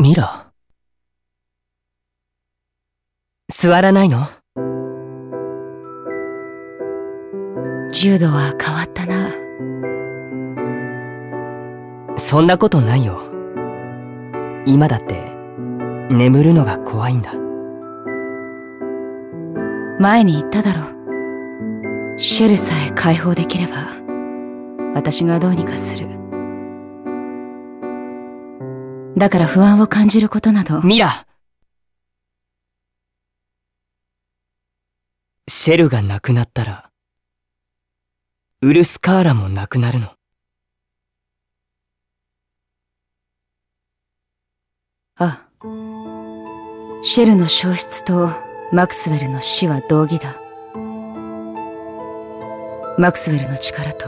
ミラ座らないの？柔道は変わったな。そんなことないよ。今だって、眠るのが怖いんだ。前に言っただろ。シェルさえ解放できれば、私がどうにかする。だから不安を感じることなど、ミラシェルが亡くなったら、ウルスカーラも亡くなるの。ああ。シェルの消失とマクスウェルの死は同義だ。マクスウェルの力と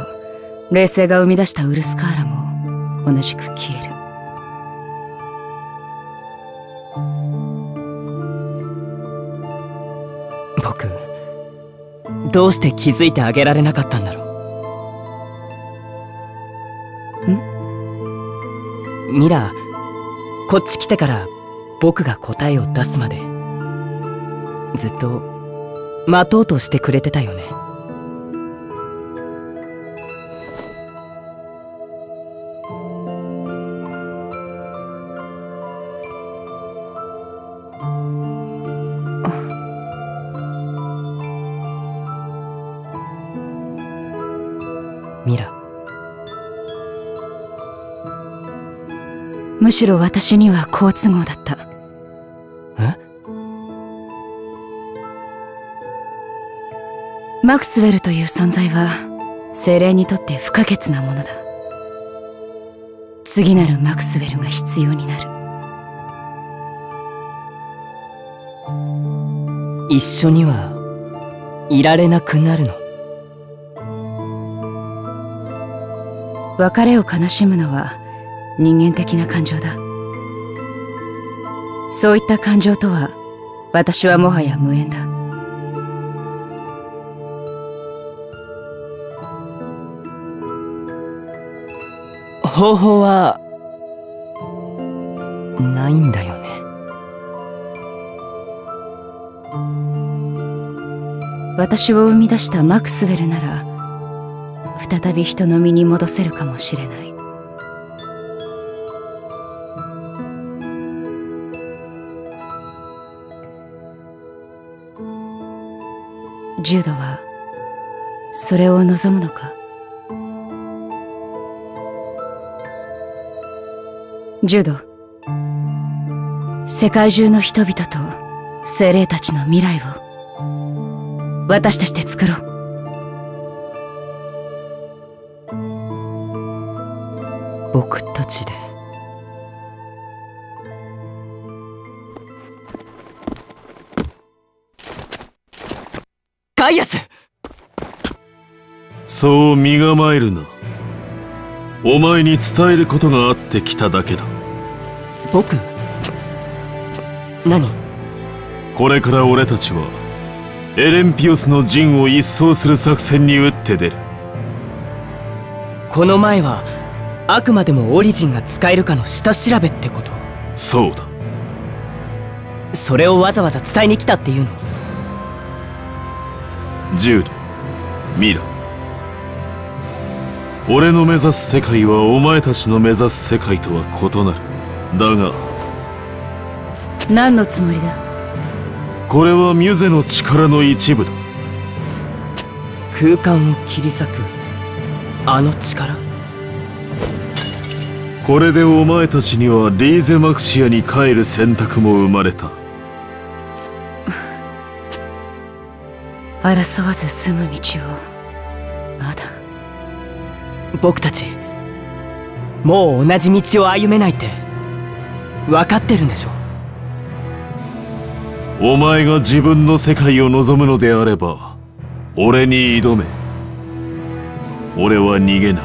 冷静が生み出したウルスカーラも同じく消える。どうして気づいてあげられなかったんだろう？ミラ、こっち来てから僕が答えを出すまで、ずっと待とうとしてくれてたよね。むしろ私には好都合だった。え？マクスウェルという存在は精霊にとって不可欠なものだ。次なるマクスウェルが必要になる。一緒にはいられなくなるの。別れを悲しむのは人間的な感情だ。そういった感情とは私はもはや無縁だ。方法は、ないんだよね。私を生み出したマクスウェルなら再び人の身に戻せるかもしれないジュードはそれを望むのか？ジュード世界中の人々と精霊たちの未来を私たちで作ろう。ガイアスそう身構えるな。お前に伝えることがあってきただけだ。僕何？これから俺たちはエレンピオスの陣を一掃する作戦に打って出る。この前はあくまでもオリジンが使えるかの下調べってこと。そうだ。それをわざわざ伝えに来たっていうの？ジュードミラ俺の目指す世界はお前たちの目指す世界とは異なる。だが何のつもりだ？これはミュゼの力の一部だ。空間を切り裂くあの力。これでお前たちにはリーゼマクシアに帰る選択も生まれた争わず進む道を。まだ。僕たちもう同じ道を歩めないって分かってるんでしょお前が自分の世界を望むのであれば俺に挑め。俺は逃げない。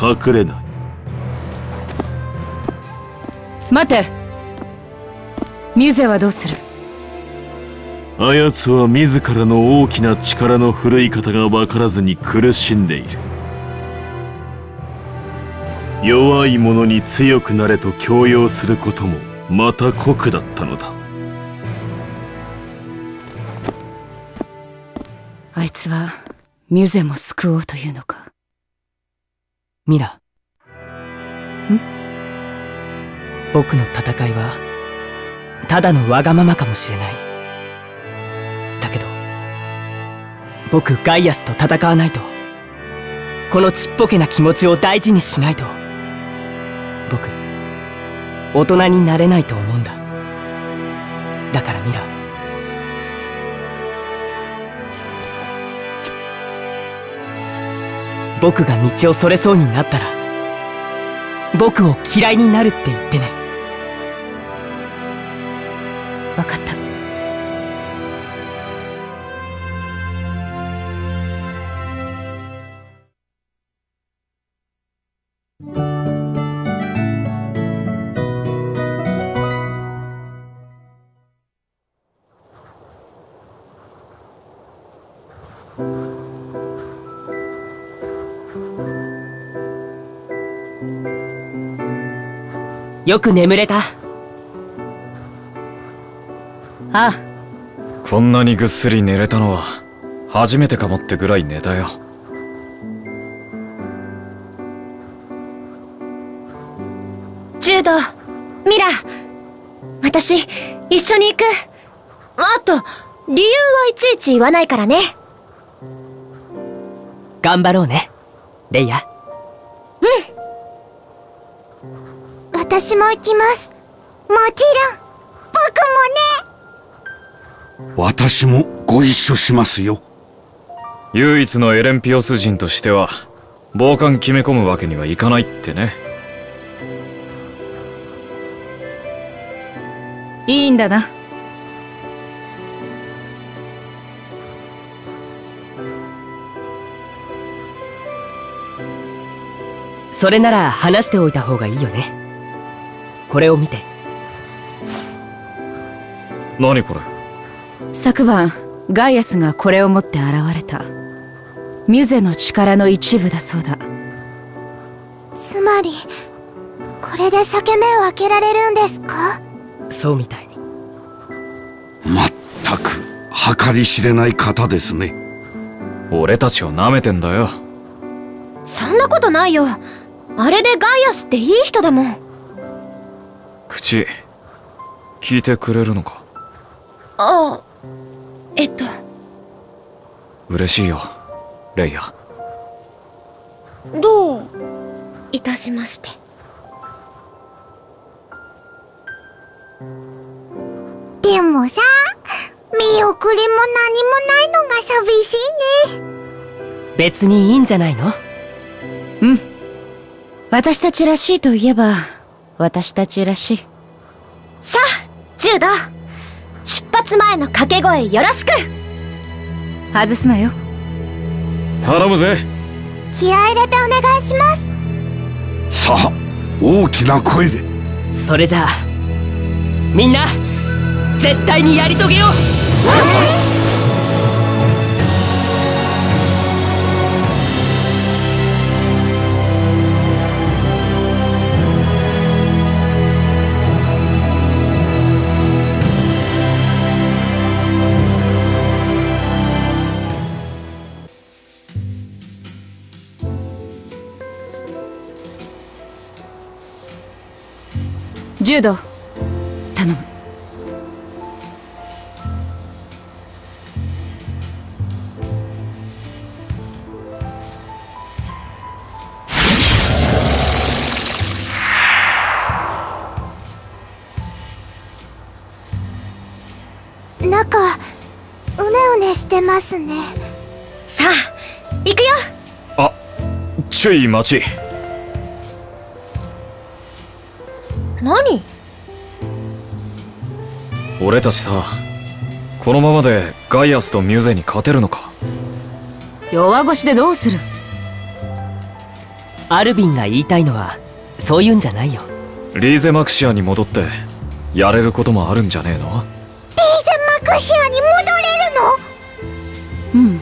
隠れない。待て。ミュゼはどうする？あやつは自らの大きな力の振るい方が分からずに苦しんでいる。弱い者に強くなれと強要することもまた酷だったのだ。あいつはミュゼも救おうというのか？ミラ。ん？僕の戦いはただのわがままかもしれないだけど僕ガイアスと戦わないとこのちっぽけな気持ちを大事にしないと僕大人になれないと思うんだ。だからミラ僕が道をそれそうになったら僕を嫌いになるって言ってね。よく眠れた。あ。こんなにぐっすり寝れたのは初めてかもってぐらい寝たよ。ジュードミラ私一緒に行く。あと理由はいちいち言わないからね。頑張ろうねレイヤ私も行きます。もちろん。僕もね。私もご一緒しますよ。唯一のエレンピオス人としては傍観決め込むわけにはいかないってね。いいんだな。それなら話しておいた方がいいよねこれを見て。何これ？昨晩ガイアスがこれを持って現れた。ミュゼの力の一部だそうだ。つまりこれで裂け目を開けられるんですか？そうみたい。まったく計り知れない方ですね。俺たちを舐めてんだよ。そんなことないよ。あれでガイアスっていい人だもん口聞いてくれるのか？ああえっと。嬉しいよレイヤどういたしまして？でもさ見送りも何もないのが寂しいね。別にいいんじゃないの？うん。私たちらしいといえば私たちらしい。さあジュード出発前の掛け声よろしく。外すなよ。頼むぜ。気合入れてお願いします。さあ大きな声で。それじゃあみんな絶対にやり遂げよう柔道。頼む。中うねうねしてますね。さあ行くよ。あちょい待ち何？俺たちさこのままでガイアスとミュゼに勝てるのか？弱腰でどうする？アルビンが言いたいのはそういうんじゃないよ。リーゼマクシアに戻ってやれることもあるんじゃねえの？マクシアに戻れるの？うん。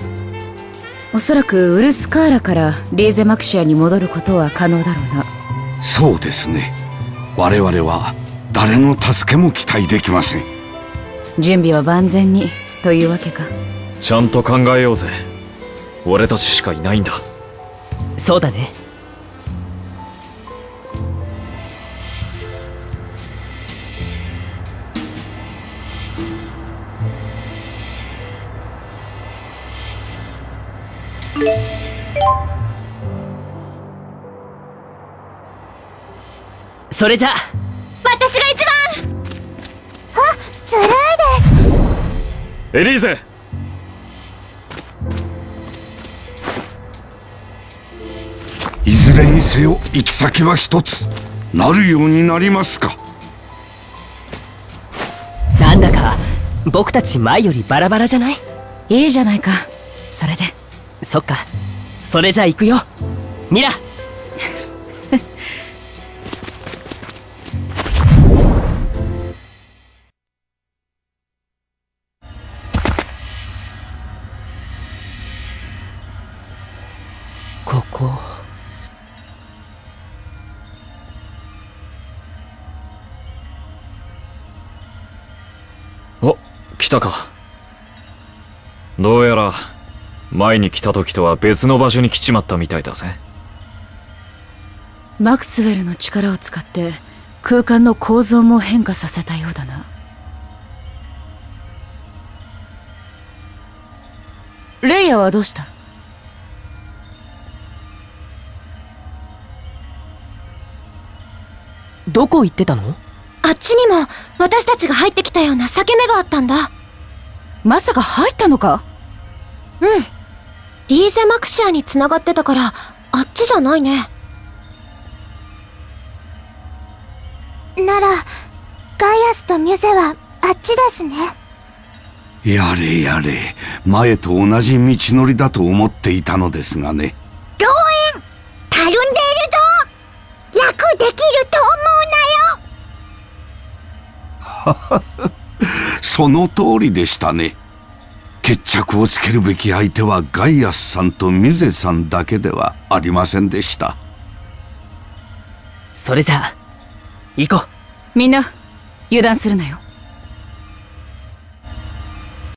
おそらくウルスカーラからリーゼマクシアに戻ることは可能だろうな。そうですね我々は誰の助けも期待できません。準備は万全にというわけか。ちゃんと考えようぜ。俺たちしかいないんだ。そうだねそれじゃ。私が一番。あずるいです。エリーゼ。いずれにせよ行き先は一つ。なるようになりますか。なんだか僕たち前よりバラバラじゃない？いいじゃないか。それで。そっか。それじゃ行くよ。ミラたか。どうやら前に来た時とは別の場所に来ちまったみたいだぜ。マクスウェルの力を使って空間の構造も変化させたようだな。レイヤはどうした？どこ行ってたの？あっちにも私たちが入ってきたような裂け目があったんだまさか入ったのか？うん。リーゼマクシアに繋がってたからあっちじゃないね。ならガイアスとミュゼはあっちですね。やれやれ前と同じ道のりだと思っていたのですがね。ローエンたるんでいるぞ。楽できると思うなよ その通りでしたね。決着をつけるべき相手はガイアスさんとミゼさんだけではありませんでした。それじゃあ行こう。みんな油断するなよ